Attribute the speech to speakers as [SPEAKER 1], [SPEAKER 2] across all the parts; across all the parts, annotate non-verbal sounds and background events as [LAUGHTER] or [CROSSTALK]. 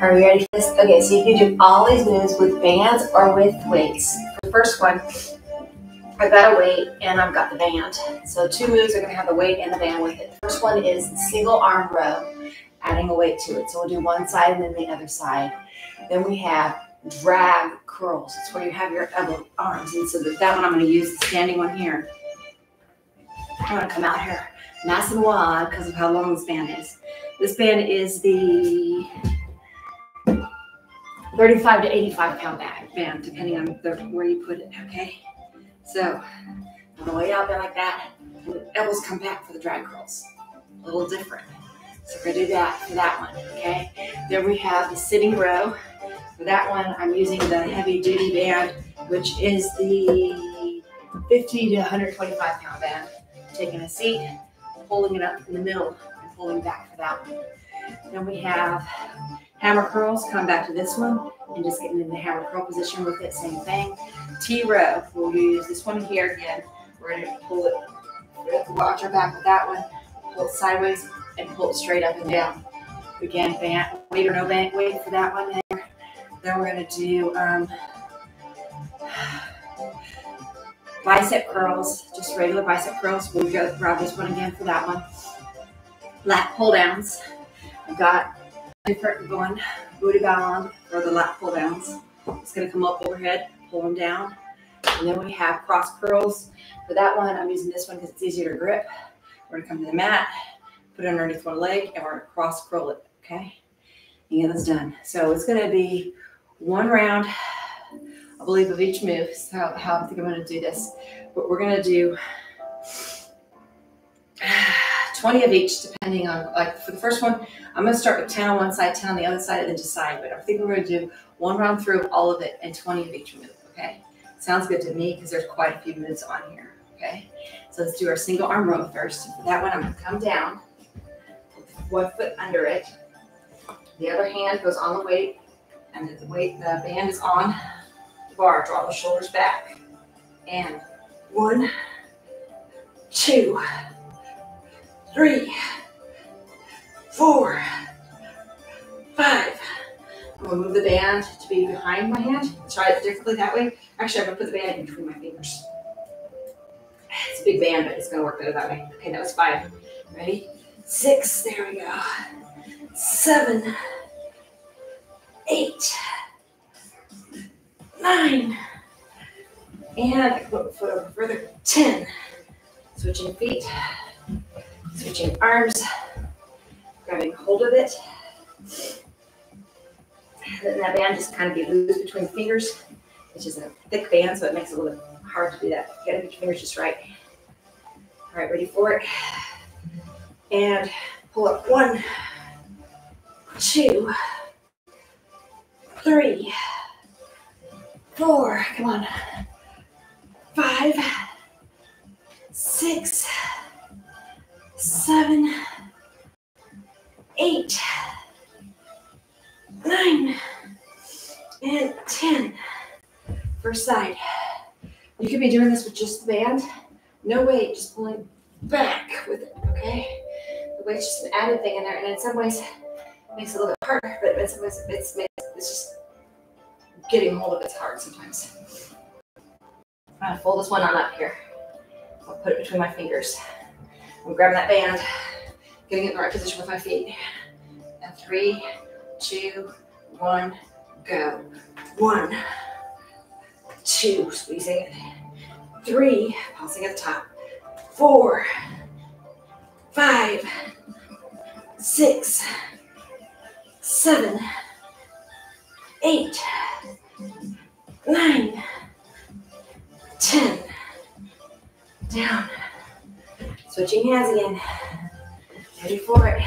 [SPEAKER 1] Are we ready for this? Okay, so you can do all these moves with bands or with weights. The first one, I've got a weight and I've got the band. So two moves are gonna have the weight and the band with it. First one is single arm row, adding a weight to it. So we'll do one side and then the other side. Then we have drag curls. It's where you have your elbow arms. And so that one I'm gonna use the standing one here. I'm gonna come out here nice and wide because of how long this band is. This band is the 35 to 85 pound bag band, depending on the, where you put it, okay? So, on the way out there like that, and the elbows come back for the drag curls. A little different. So we're gonna do that for that one, okay? Then we have the sitting row. For that one, I'm using the heavy duty band, which is the 50 to 125 pound band. Taking a seat, pulling it up in the middle, and pulling back for that one. Then we have hammer curls, come back to this one and just getting in the hammer curl position with it, same thing. T row, we'll use this one here again. We're gonna pull it, watch our back with that one, pull it sideways and pull it straight up and down. Again, band, wait or no band, weight for that one there. Then we're gonna do um, bicep curls, just regular bicep curls. We'll go grab this one again for that one. Lat pull downs. I've got different one, booty band for the lat pull downs. It's gonna come up overhead, pull them down. And then we have cross curls. For that one, I'm using this one because it's easier to grip. We're gonna come to the mat, put it underneath one leg, and we're gonna cross curl it, okay? And get this done. So it's gonna be one round, I believe, of each move. So how I think I'm gonna do this. But we're gonna do [SIGHS] 20 of each, depending on, like for the first one, I'm gonna start with 10 on one side, 10 on the other side, and then decide. But I think we're gonna do one round through of all of it and 20 of each move, okay? Sounds good to me because there's quite a few moves on here, okay? So let's do our single arm row first. For that one, I'm gonna come down, one foot under it. The other hand goes on the weight, and the weight, the band is on the bar. Draw the shoulders back. And one, two, three, four, five. I'm gonna move the band to be behind my hand. Try it differently that way. Actually, I'm gonna put the band in between my fingers. It's a big band, but it's gonna work better that way. Okay, that was five. Ready? Six, there we go. Seven, eight, nine, and I can put my foot over further. Ten. Switching feet, switching arms, grabbing hold of it. Letting that band just kind of be loose between the fingers, which is a thick band, so it makes it a little bit hard to do that. You gotta get your fingers just right. All right, ready for it. And pull up one, two, three, four, come on, five, six, seven, eight, nine, and 10. First side. You could be doing this with just the band. No weight, just pulling back with it, okay? The weight's just an added thing in there, and in some ways, it makes it a little bit harder, but in some ways, it's, it's just getting hold of it's hard sometimes. I'm gonna fold this one on up here. I'll put it between my fingers. I'm grabbing that band, getting it in the right position with my feet. And three, two, one, go. One, two, squeezing it. Three, pausing at the top. Four, five, six, seven, eight, nine, ten. Down. Switching hands again. Ready for it.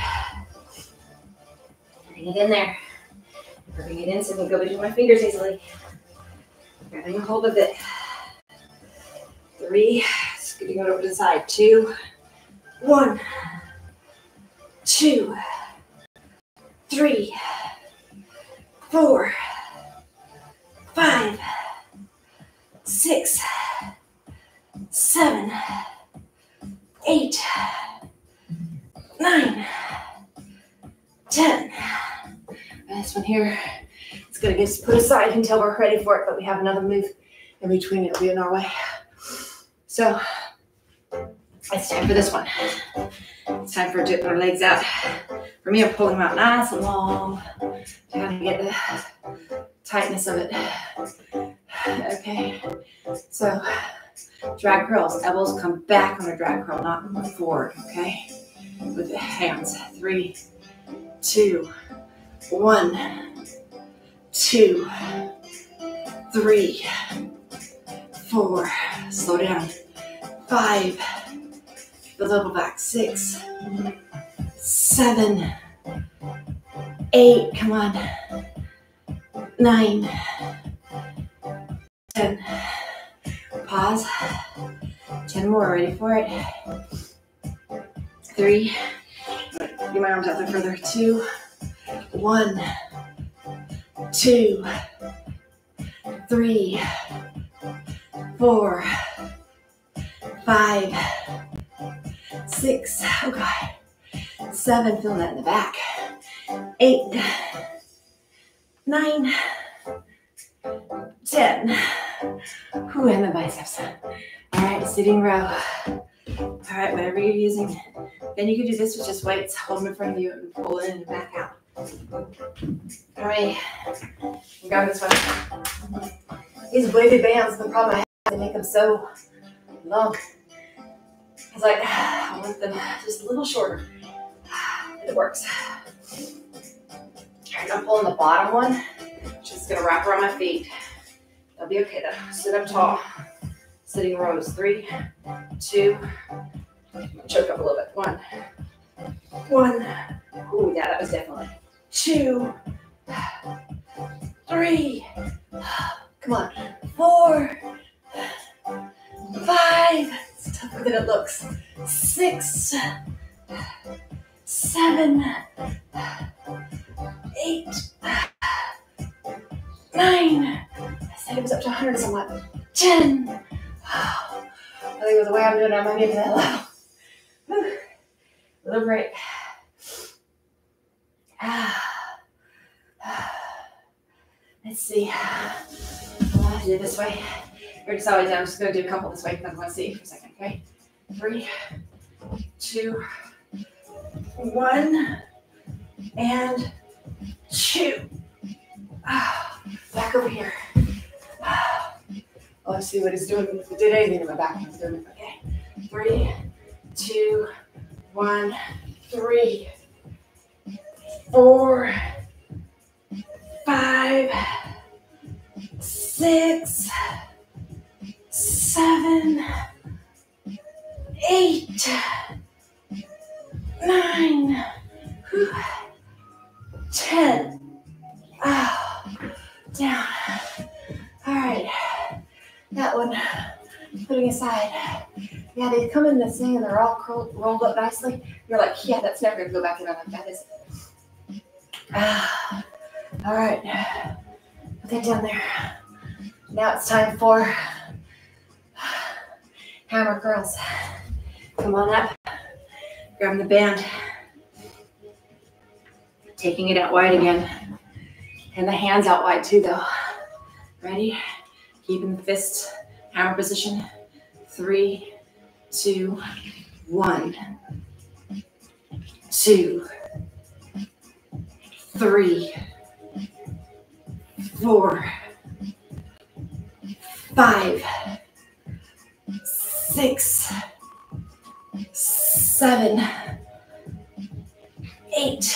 [SPEAKER 1] Bring it in there. Bring it in so it can go between my fingers easily. Grabbing a hold of it. Three. Scooting it over to the side. Two. One. Two. Three. Four. Five. Six. Seven. Eight. Nine. Ten. This one here, it's gonna get put aside until we're ready for it, but we have another move in between. It'll be in our way. So it's time for this one. It's time for getting our legs out. For me, I'm pulling them out nice and long, to get the tightness of it. Okay, so drag curls. Elbows come back on a drag curl, not forward. Okay, with the hands. Three, two, one, two, three, four. Slow down. Five. The level back. Six, seven, eight. Come on. Nine, ten. Pause. Ten more. Ready for it? Three. Get my arms out there further. Two. One. Two. Three. Four. Five. Six. Oh God. Seven. Feeling that in the back. Eight. Nine. Ten. Whew, and the biceps. All right, sitting row. All right, whatever you're using. Then you can do this with just weights. Hold them in front of you and pull in and back out. All right, grab this one. These wavy bands, the problem I have, they make them so long. It's like, I want them just a little shorter. It works. All right, I'm pulling the bottom one. Just gonna wrap around my feet. Be okay though. Sit up tall. Sitting rows. Three, two, choke up a little bit. One, one. Ooh, yeah, that was definitely. Two, three. Come on. Four, five. It's tougher than it looks. Six, seven, eight, nine. [SIGHS] It was up to 100 somewhat. Ten. I think with the way I'm doing it, I might to that level. Whew. A little break. [SIGHS] Let's see. I'm gonna do it this way. You're just always I'm just gonna do a couple this way because I want to see for a second. Okay. Three, two, one, and two. [SIGHS] Back over here. [SIGHS] Let's see what it's doing. If it did anything in my back, it's doing it. Okay. Three, two, one, three, four, five, six, seven, eight, nine, whew, ten. Oh, down. All right. That one, putting aside. Yeah, they come in this thing and they're all curled, rolled up nicely. You're like, yeah, that's never gonna go back in like that is. Ah, all right, put that down there. Now it's time for hammer curls. Come on up, grab the band, taking it out wide again, and the hands out wide too, though. Ready? Keeping the fist hammer position. Three, two, one, two, three, four, five, six, seven, eight,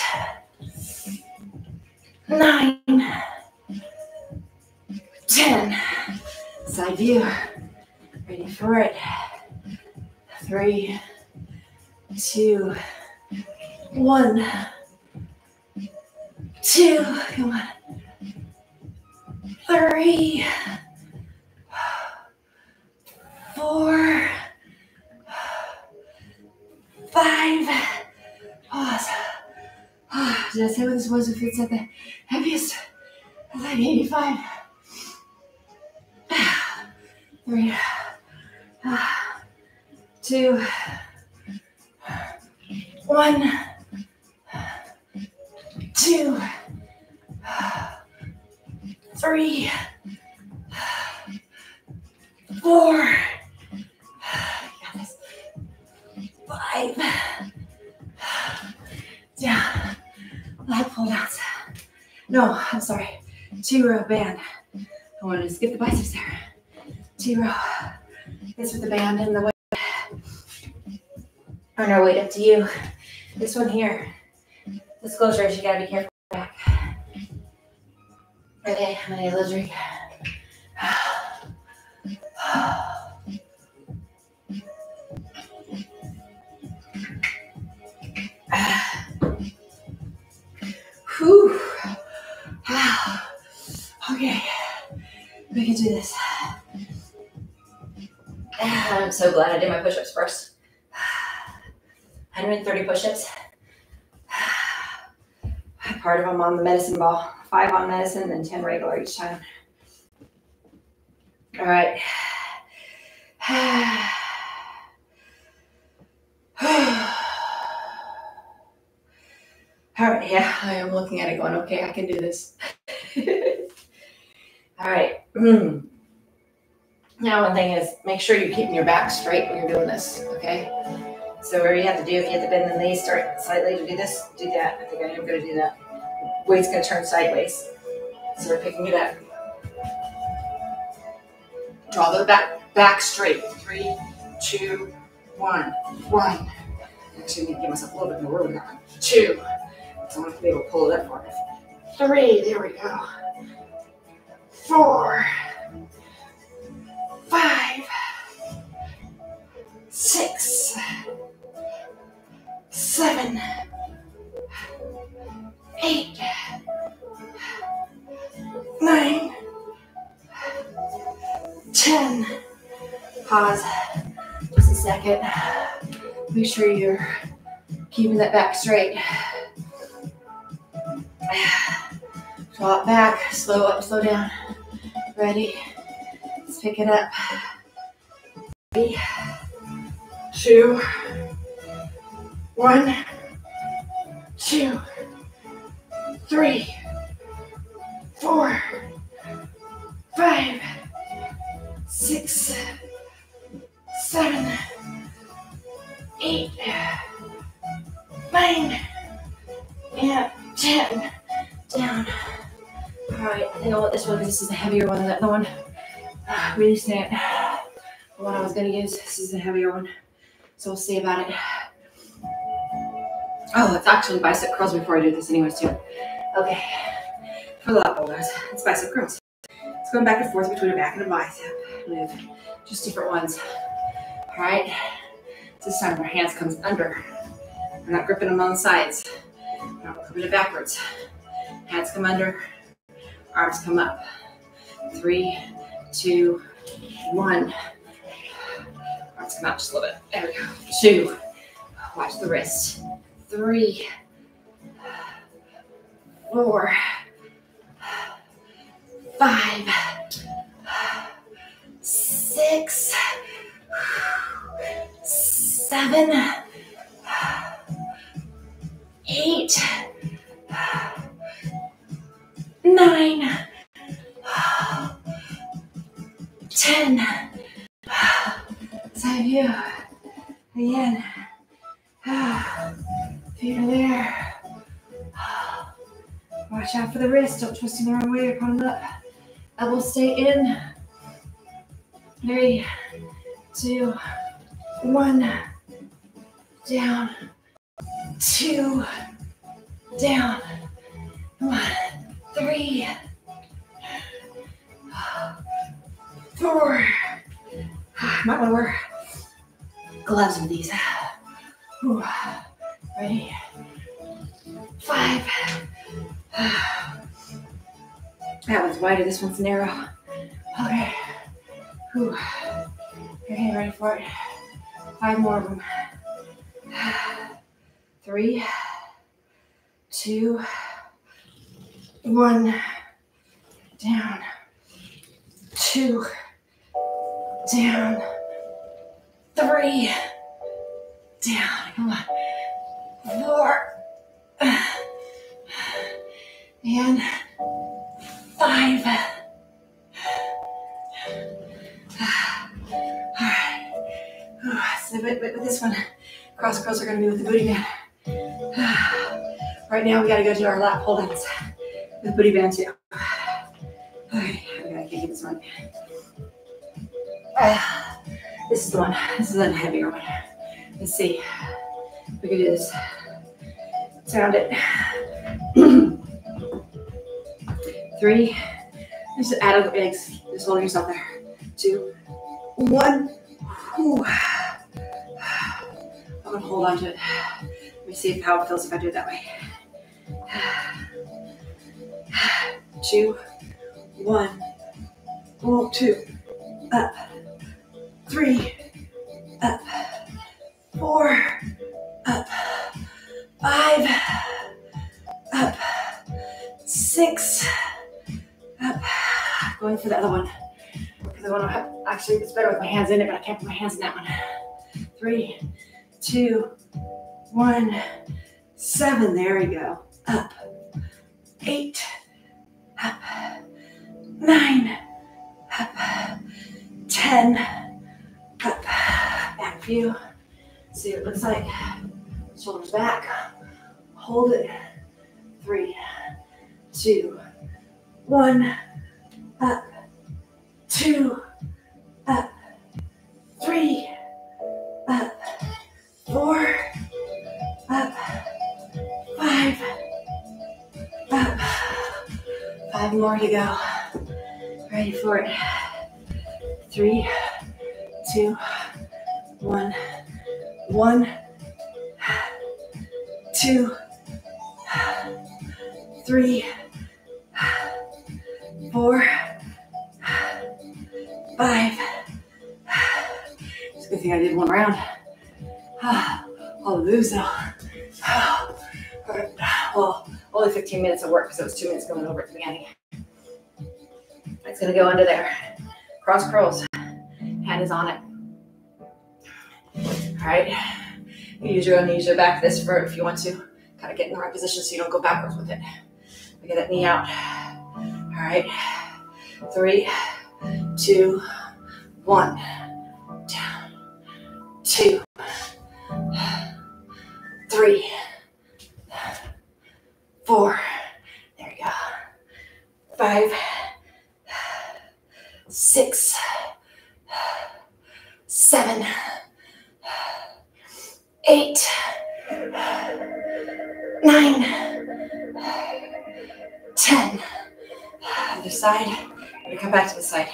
[SPEAKER 1] nine, ten. Side view. Ready for it. Three, two, one, two. Come on. Three, four, five. Pause. Oh, ah, did I say what this was if it's at the heaviest? Like 85. Three, two, one, two, three, four, this, down, lat pull downs. No, I'm sorry, two row band. I wanted to skip the biceps there. Row. This with the band and the way. On our way up to you. This one here. Disclosures, you gotta be careful back. Okay, I'm gonna get a little drink. So glad I did my push-ups first. [SIGHS] 130 push-ups. [SIGHS] Part of them on the medicine ball. Five on medicine and 10 regular each time. All right. [SIGHS] All right, yeah, I am looking at it going, okay, I can do this. [LAUGHS] All right. Mm. Now, one thing is make sure you're keeping your back straight when you're doing this, okay? So, where you have to do, if you have to bend the knees, start slightly to do this, do that. I think I am going to do that. Weight's going to turn sideways. So, we're picking it up. Draw the back, back straight. Three, two, one, one. Actually, I need to give myself a little bit more room. Two. So I want to be able to pull it up for me. Three, there we go. Four, five, six, seven, eight, nine, ten. Pause just a second. Make sure you're keeping that back straight. Drop back, slow up, slow down. Ready? Pick it up. Three, two, one, two, three, four, five, six, seven, eight, nine, and ten. Down. All right, I think I want this one. This is a heavier one than that one. Releasing it. The one I was gonna use. This is a heavier one. So we'll see about it. Oh, it's actually bicep curls before I do this anyways too. Okay. For the lat guys, it's bicep curls. It's going back and forth between a back and a bicep move. Just different ones. All right. This time our hands comes under. I'm not gripping them on the sides. I'm gripping it backwards. Hands come under, arms come up. Three, two, one. Arms come out just a little bit. There we go. Two. Watch the wrist. Three, four, five, six, seven, eight nine, ten. Side view. Again. Feet are there. Watch out for the wrist. Don't twist in the wrong way or come up. Elbows stay in. Three, two, one. Down. Two. Down. One three, four. Might want to wear gloves with these. Ready? Five. That one's wider, this one's narrow. Okay. Okay, ready for it. Five more of them. Three, two, one, down, two, down, three, down, come on, four, and five. All right, Ooh, so with, with, this one, cross curls are gonna be with the booty band. Right now, we gotta go do our lap holdouts with booty band too. Okay, I got to get this one. Ah, [SIGHS] this is the one. This is a heavier one. Let's see. We can do this. Sound it. [CLEARS THROAT] Three. Just add up the legs. Just holding yourself there. Two. One. I'm gonna hold on to it. Let me see how it feels if I do it that way. Two. One. Roll two. Up. Three. Up. Four. Up. Five. Up. Six. Up. Going for the other one. Because I want to actually, it's better with my hands in it, but I can't put my hands in that one. Three, two, one, seven. There we go. Up. Eight. Up. Nine. Up. Ten. View. See what it looks like. Shoulders back. Hold it. Three, two, one. Up. Two. Up. Three. Up. Four. Up. Five. Up. Five more to go. Ready for it. Three, two, one, one, two, three, four, five. It's a good thing I did one round. The moves though. Well, only 15 minutes of work, so it's two minutes going over at the beginning. It's gonna go under there. Cross curls. Hand is on it. All right. You use your own knees, your back this for if you want to. Kind of get in the right position so you don't go backwards with it. We get that knee out. All right. Three, two, one. Down. Two. Three. Four. There you go. Five. Six. Seven. Eight. Nine. Ten. Other side. I'm gonna come back to the side.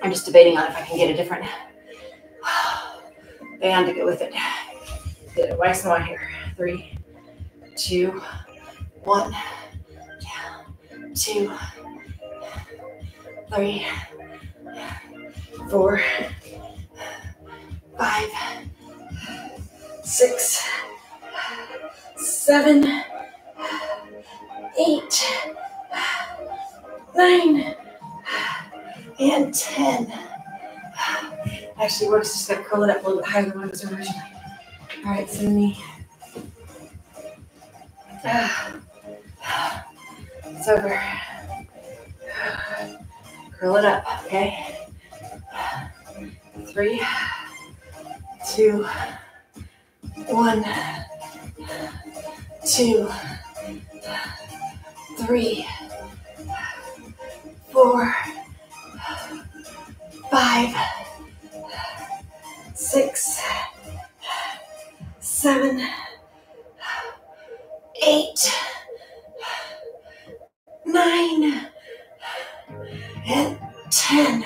[SPEAKER 1] I'm just debating on if I can get a different band to go with it. Get it nice and wide here. Three, two, one, down, two, three, four, five, six, seven, eight, nine, and ten. Actually works, just gotta curl it up a little bit higher than what it was originally. All right, so knee. Ah, it's over. Curl it up, okay? Three, two, one, two, three, four, five, six, seven, eight, nine, and ten.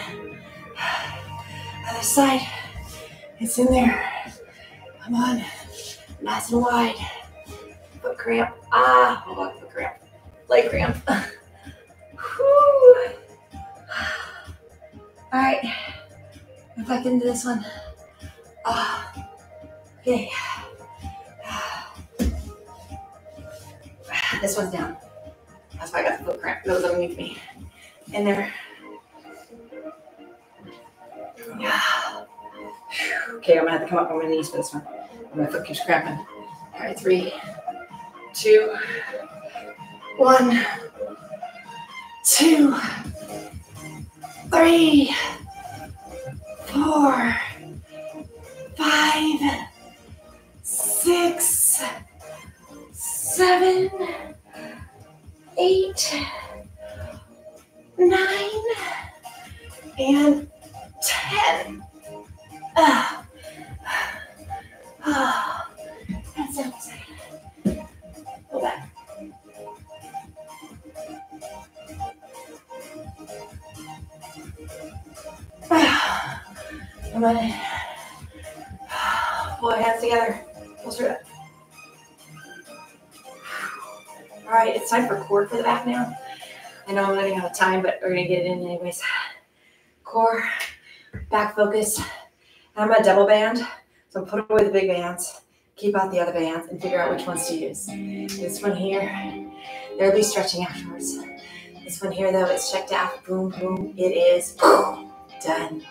[SPEAKER 1] Other side. It's in there. Nice and wide. Foot cramp. Ah, hold on, foot cramp. Leg cramp. [LAUGHS] Whew. All right. If I can do this one. Ah. Okay. [SIGHS] This one's down. That's why I got the foot cramp. Those underneath me. In there. [SIGHS] Okay, I'm gonna have to come up on my knees for this one. My foot keeps cramping. All right, three, two, one, two, three, four, five, six, seven, eight, nine, and ten. Ah. Ah. [SIGHS] Come on. Pull our hands together. Pull through [SIGHS] it. All right, it's time for core for the back now. I know I'm running out of time, but we're gonna get it in anyways. Core, back focus. I'm a double band, so put away the big bands, keep out the other bands, and figure out which ones to use. This one here, there'll be stretching afterwards. This one here, though, it's checked out. Boom, boom. It is done.